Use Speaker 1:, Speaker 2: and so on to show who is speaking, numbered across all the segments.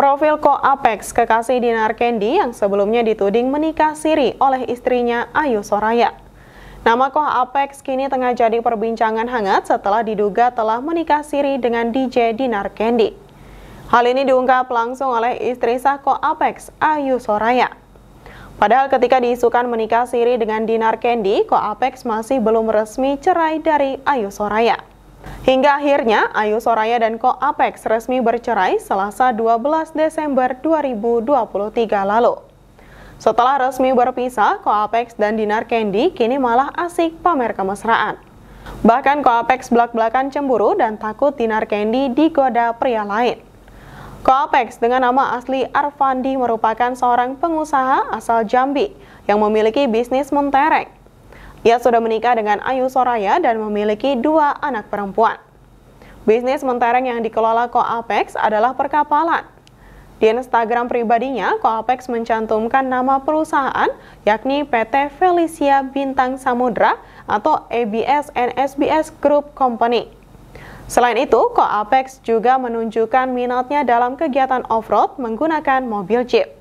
Speaker 1: Profil Ko Apex, kekasih Dinar Candy yang sebelumnya dituding menikah siri oleh istrinya Ayu Soraya. Nama Ko Apex kini tengah jadi perbincangan hangat setelah diduga telah menikah siri dengan DJ Dinar Candy. Hal ini diungkap langsung oleh istri sah Ko Apex, Ayu Soraya. Padahal ketika diisukan menikah siri dengan Dinar Candy, Ko Apex masih belum resmi cerai dari Ayu Soraya. Hingga akhirnya Ayu Soraya dan Ko Apex resmi bercerai Selasa 12 Desember 2023 lalu. Setelah resmi berpisah, Ko Apex dan Dinar Candy kini malah asik pamer kemesraan. Bahkan Ko Apex belak-belakan cemburu dan takut Dinar Candy digoda pria lain. Ko Apex dengan nama asli Arfandi merupakan seorang pengusaha asal Jambi yang memiliki bisnis mentereng ia sudah menikah dengan Ayu Soraya dan memiliki dua anak perempuan. Bisnis mentereng yang dikelola Koapex adalah perkapalan. Di Instagram pribadinya, Koapex mencantumkan nama perusahaan yakni PT Felicia Bintang Samudra atau ABS and SBS Group Company. Selain itu, Koapex juga menunjukkan minatnya dalam kegiatan off-road menggunakan mobil Jeep.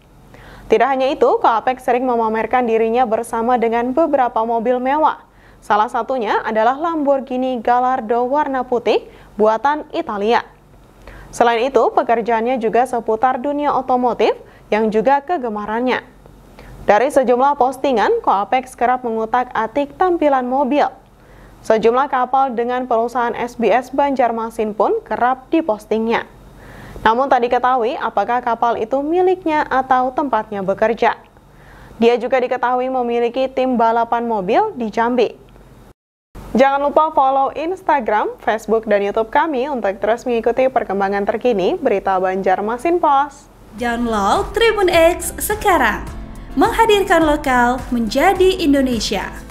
Speaker 1: Tidak hanya itu, Koapex sering memamerkan dirinya bersama dengan beberapa mobil mewah. Salah satunya adalah Lamborghini Gallardo warna putih buatan Italia. Selain itu, pekerjaannya juga seputar dunia otomotif yang juga kegemarannya. Dari sejumlah postingan, Koapex kerap mengutak-atik tampilan mobil. Sejumlah kapal dengan perusahaan SBS Banjarmasin pun kerap dipostingnya. Namun tak diketahui apakah kapal itu miliknya atau tempatnya bekerja. Dia juga diketahui memiliki tim balapan mobil di Jambi. Jangan lupa follow Instagram, Facebook, dan YouTube kami untuk terus mengikuti perkembangan terkini berita Banjarmasin Pos.
Speaker 2: Download Tribun X sekarang, menghadirkan lokal menjadi Indonesia.